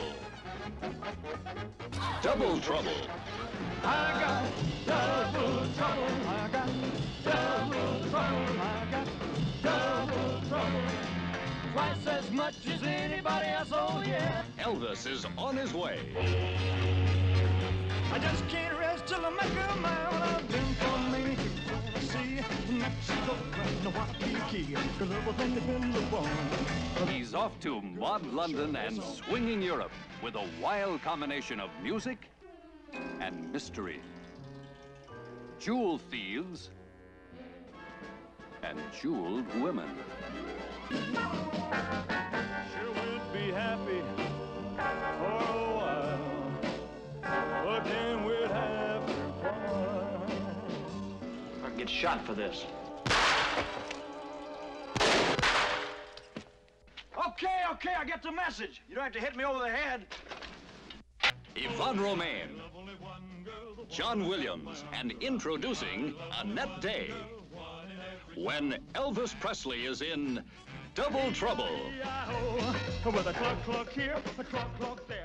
trouble. Double trouble. I got double trouble. I got double trouble. I got double trouble. Twice as much as anybody else, oh yeah. Elvis is on his way. I just can't rest till I make a I've been for me. I Mexico and Waikiki, cause everything been the one. He's off to Mod London and swinging Europe with a wild combination of music and mystery. Jewel thieves and jeweled women. Sure would be happy get shot for this. Okay, okay, I get the message. You don't have to hit me over the head. Yvonne Romain, John Williams, and introducing Annette Day. When Elvis Presley is in Double Trouble. With a cluck cluck here, a cluck cluck there,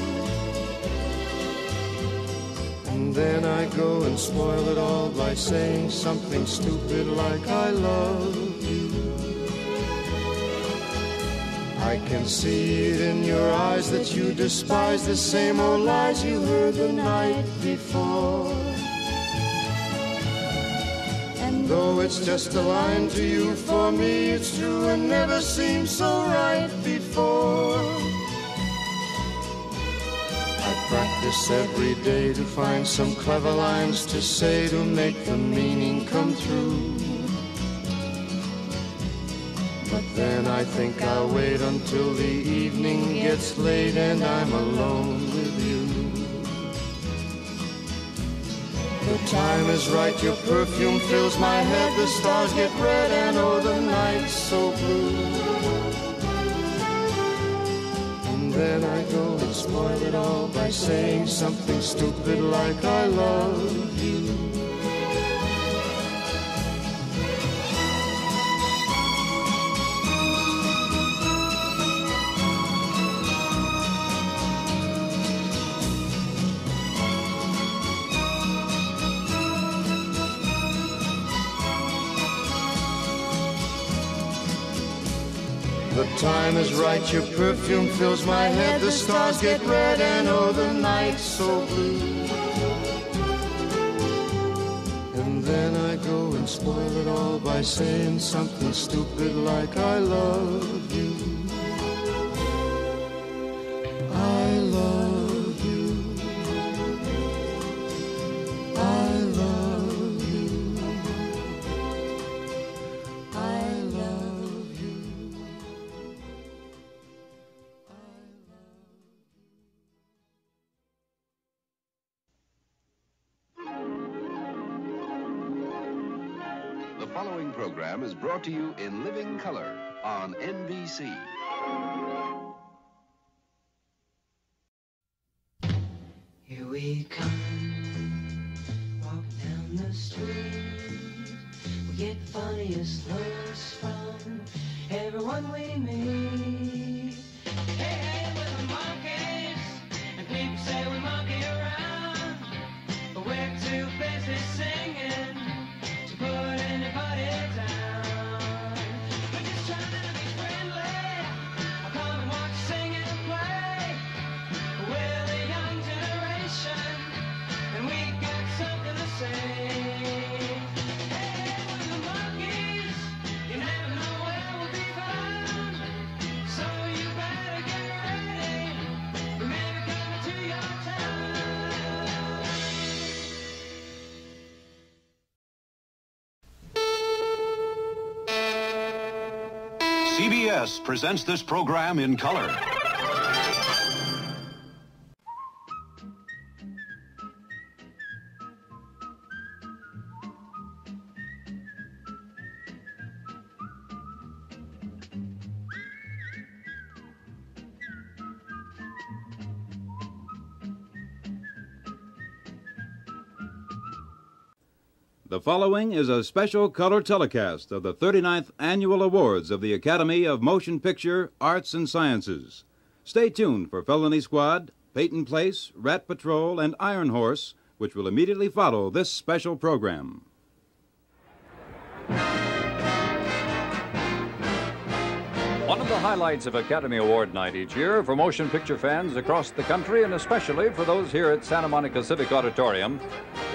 And then I go and spoil it all by saying something stupid like I love you. I can see it in your eyes that you despise the same old lies you heard the night before. And though it's just a line to you, for me it's true and never seemed so right before. Practice every day to find some clever lines to say to make the meaning come true. But then I think I'll wait until the evening gets late and I'm alone with you. The time is right, your perfume fills my head, the stars get red and oh the night's so blue. And then I go spoil it all by saying something stupid like I love you. The time is right, your perfume fills my head, the stars get red and oh the night's so blue. And then I go and spoil it all by saying something stupid like I love you. program is brought to you in living color on NBC. Here we come, walk down the street. We get funniest looks from everyone we meet. Hey, hey, CBS presents this program in color. The following is a special color telecast of the 39th Annual Awards of the Academy of Motion Picture Arts and Sciences. Stay tuned for Felony Squad, Peyton Place, Rat Patrol, and Iron Horse, which will immediately follow this special program. Highlights of Academy Award night each year for motion picture fans across the country, and especially for those here at Santa Monica Civic Auditorium,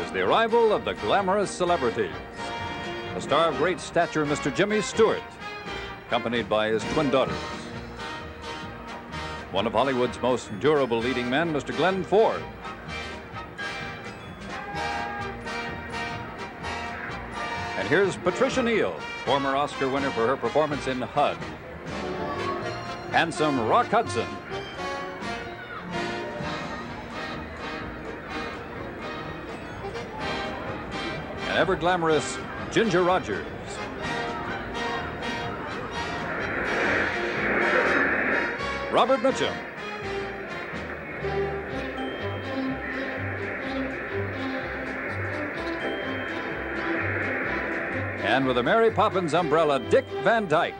is the arrival of the glamorous celebrities. A star of great stature, Mr. Jimmy Stewart, accompanied by his twin daughters. One of Hollywood's most durable leading men, Mr. Glenn Ford. And here's Patricia Neal, former Oscar winner for her performance in HUD. Handsome Rock Hudson. And ever glamorous Ginger Rogers. Robert Mitchum. And with a Mary Poppins umbrella, Dick Van Dyke.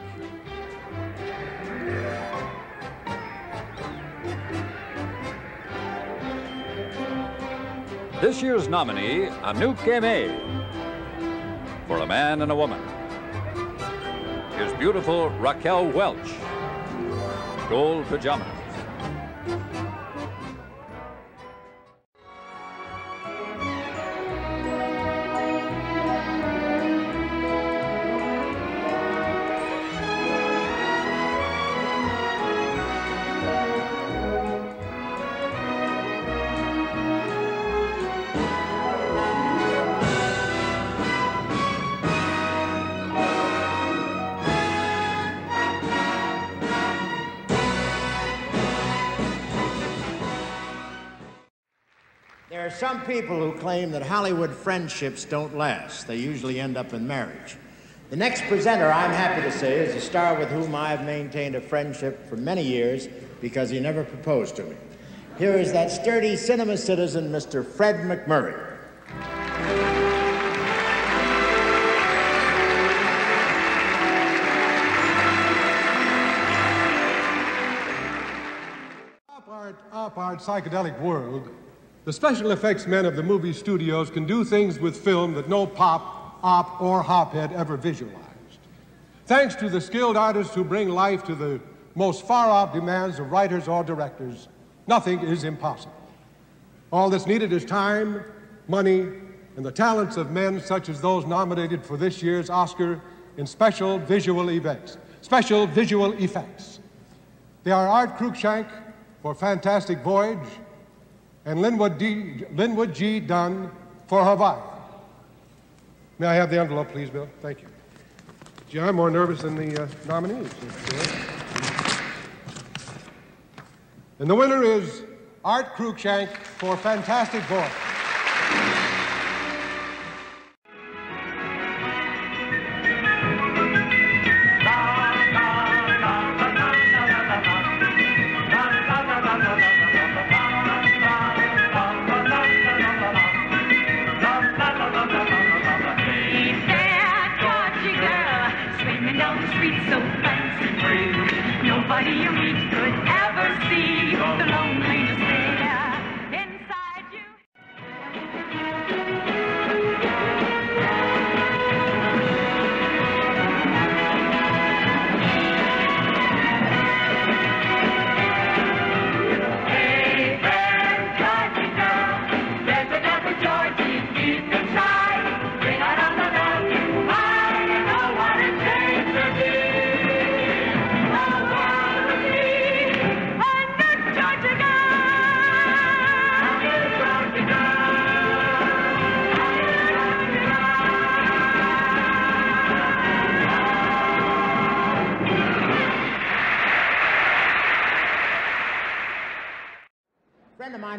This year's nominee, Anouk Aimee, for a man and a woman. Here's beautiful Raquel Welch, gold pajamas. There are some people who claim that Hollywood friendships don't last. They usually end up in marriage. The next presenter, I'm happy to say, is a star with whom I've maintained a friendship for many years because he never proposed to me. Here is that sturdy cinema citizen, Mr. Fred MacMurray. Op art, op art psychedelic world, the special effects men of the movie studios can do things with film that no pop, op, or hop had ever visualized. Thanks to the skilled artists who bring life to the most far out demands of writers or directors, nothing is impossible. All that's needed is time, money, and the talents of men such as those nominated for this year's Oscar in special visual events, special visual effects. They are Art Cruikshank for Fantastic Voyage and Linwood, D, Linwood G. Dunn for Hawaii. May I have the envelope, please, Bill? Thank you. Gee, I'm more nervous than the uh, nominees. And the winner is Art Cruikshank for Fantastic Voyage.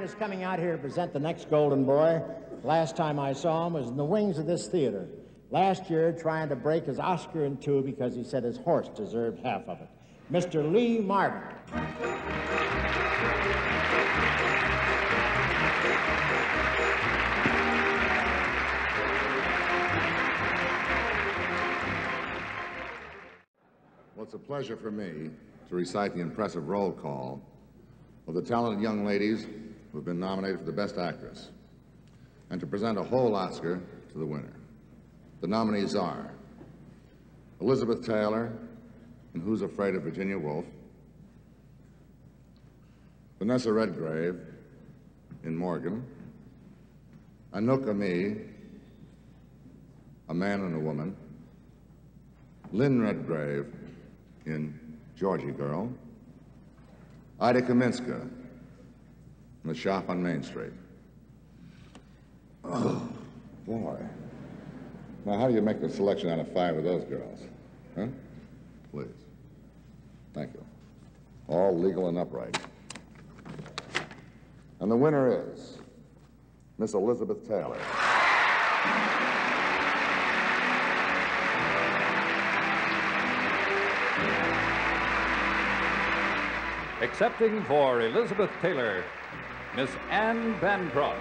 Is coming out here to present the next Golden Boy. Last time I saw him was in the wings of this theater. Last year, trying to break his Oscar in two because he said his horse deserved half of it. Mr. Lee Marvin. Well, it's a pleasure for me to recite the impressive roll call of the talented young ladies who have been nominated for the Best Actress and to present a whole Oscar to the winner. The nominees are Elizabeth Taylor in Who's Afraid of Virginia Woolf, Vanessa Redgrave in Morgan, Anouk Aimee, A Man and a Woman, Lynn Redgrave in Georgy Girl, Ida Kaminska in The Shop on Main Street. Oh, boy. Now, how do you make the selection out of five of those girls? Huh? Please. Thank you. All legal and upright. And the winner is Miss Elizabeth Taylor. Accepting for Elizabeth Taylor, Miss Anne Bancroft.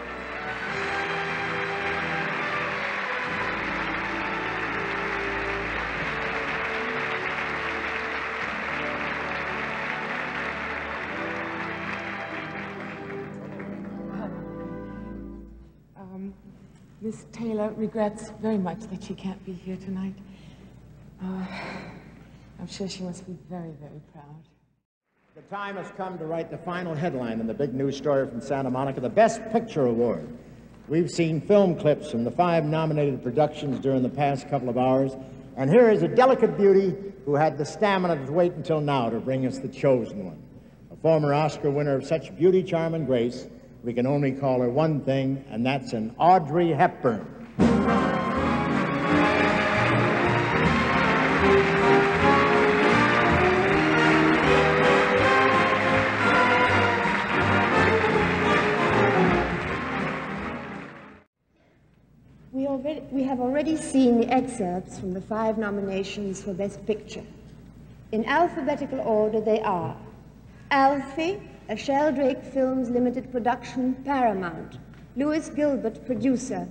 Um, Miss Taylor regrets very much that she can't be here tonight. Uh, I'm sure she must be very, very proud. The time has come to write the final headline in the big news story from Santa Monica, the Best Picture Award. We've seen film clips from the five nominated productions during the past couple of hours, and here is a delicate beauty who had the stamina to wait until now to bring us the chosen one. A former Oscar winner of such beauty, charm, and grace, we can only call her one thing, and that's an Audrey Hepburn. Have already seen the excerpts from the five nominations for Best Picture. In alphabetical order, they are Alfie, a Sheldrake Films Limited production, Paramount, Lewis Gilbert, producer,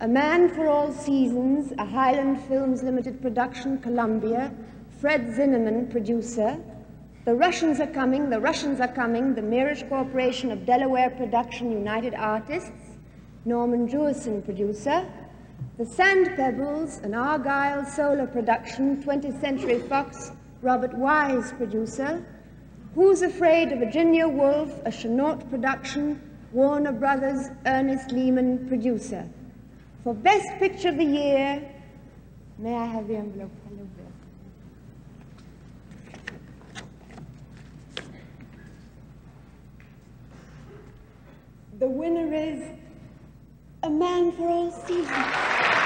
A Man for All Seasons, a Highland Films Limited production, Columbia, Fred Zinnemann, producer, The Russians Are Coming, The Russians Are Coming, the Mirisch Corporation of Delaware Production, United Artists, Norman Jewison, producer. The Sand Pebbles, an Argyle Solar production, 20th Century Fox, Robert Wise, producer. Who's Afraid of Virginia Woolf, a Chenault production, Warner Brothers, Ernest Lehman, producer. For Best Picture of the Year, may I have the envelope? The winner is A Man for All Seasons.